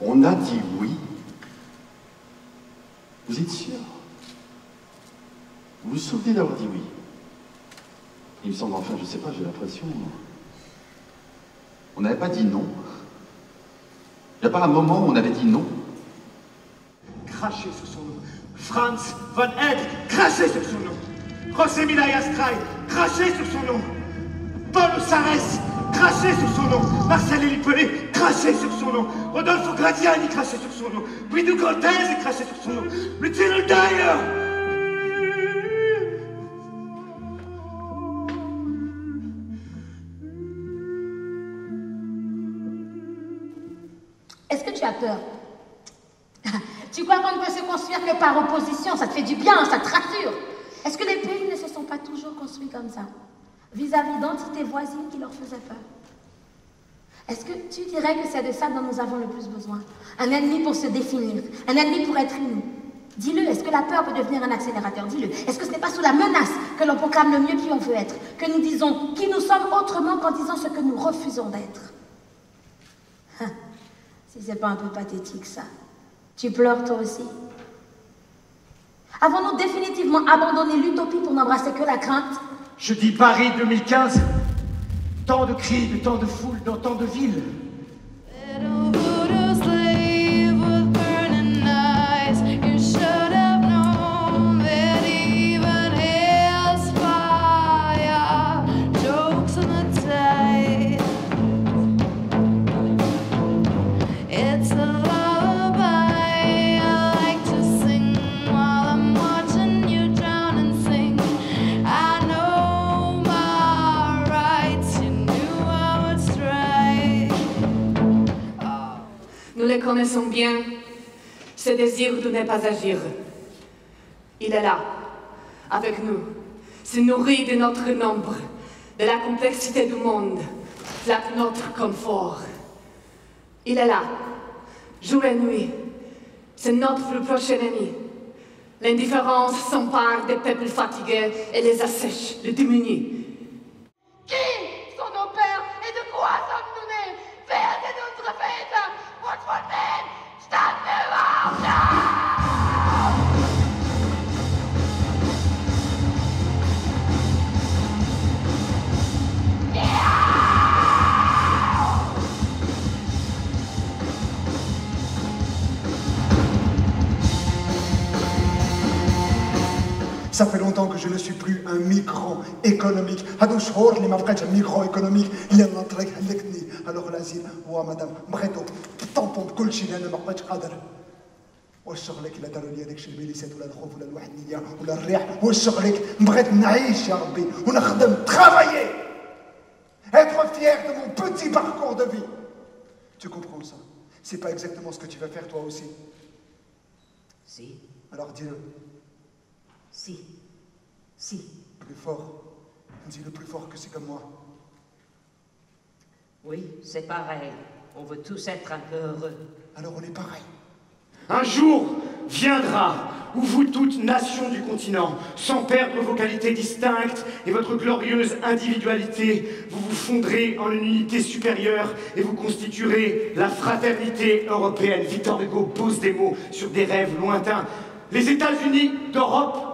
On a dit oui. Vous êtes sûr? Vous vous souvenez d'avoir dit oui? Il me semble, enfin, je sais pas, j'ai l'impression. On n'avait pas dit non. Il n'y a pas un moment où on avait dit non. Crachez sur son nom. Franz von Ed, crachez sur son nom. José Stray, crachez sur son nom. Paul Sarès, crachez sur son nom. Marcel Pelé, crachez sur son nom. Rodolfo Gradiani, crachez sur son nom. Guido Cortez, crachez sur son nom. Lieutenant Dyer, Est-ce que tu as peur? Tu crois qu'on ne peut se construire que par opposition? Ça te fait du bien, ça te rassure. Est-ce que les pays ne se sont pas toujours construits comme ça? Vis-à-vis d'entités voisines qui leur faisaient peur. Est-ce que tu dirais que c'est de ça dont nous avons le plus besoin? Un ennemi pour se définir, un ennemi pour être unis. Dis-le, est-ce que la peur peut devenir un accélérateur? Dis-le. Est-ce que ce n'est pas sous la menace que l'on proclame le mieux qui on veut être Que nous disons qui nous sommes autrement qu'en disant ce que nous refusons d'être? Hein, Si c'est pas un peu pathétique ça. Tu pleures toi aussi. Avons-nous définitivement abandonné l'utopie pour n'embrasser que la crainte? Je dis Paris 2015. Tant de cris, de tant de foules, dans tant de villes. Connaissons bien ce désir de ne pas agir. Il est là, avec nous, se nourrit de notre nombre, de la complexité du monde, de notre confort. Il est là, jour et nuit, c'est notre plus prochain ennemi. L'indifférence s'empare des peuples fatigués et les assèche, les diminue. Ça fait longtemps que je ne suis plus un migrant économique. هادو شهور اللي ما بقيتش ميغرون ايكونوميك اللي نطلق هلكتني الوغ العزيز هو مدام بغيتو طومبون بكل شيء لان ما بقيتش قادر واش شغلك الا داروا لي هذاك الشيء الميليسات ولا الخوف ولا الوحديه ولا الريح واش شغلك بغيت نعيش يا ربي ونخدم travailler être fier de mon petit parcours de vie tu comprends ça c'est pas exactement ce que tu vas faire toi aussi si alors dis-le si. Si. Plus fort. Dis le plus fort que c'est comme moi. Oui, c'est pareil. On veut tous être un peu heureux. Alors on est pareil. Un jour viendra où vous toutes, nations du continent, sans perdre vos qualités distinctes et votre glorieuse individualité, vous vous fondrez en une unité supérieure et vous constituerez la fraternité européenne. Victor Hugo pose des mots sur des rêves lointains. Les États-Unis d'Europe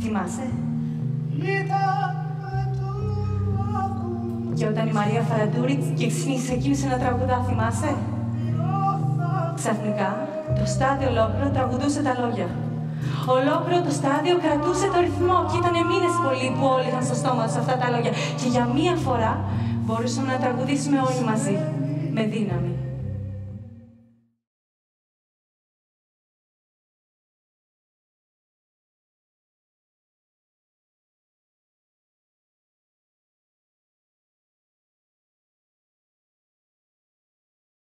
Ti masę? Και όταν η Μαρία Φαραντούρη και ξεκίνησε να τραγουδά, θυμάσαι; Ξαφνικά, το στάδιο ολόκληρο τραγουδούσε τα λόγια. Ολόκληρο το στάδιο κρατούσε το ρυθμό και ήταν μήνες πολύ που όλοι είχαν στο στόμα τους αυτά τα λόγια. Και για μία φορά μπορούσαμε να τραγουδήσουμε όλοι μαζί, με δύναμη.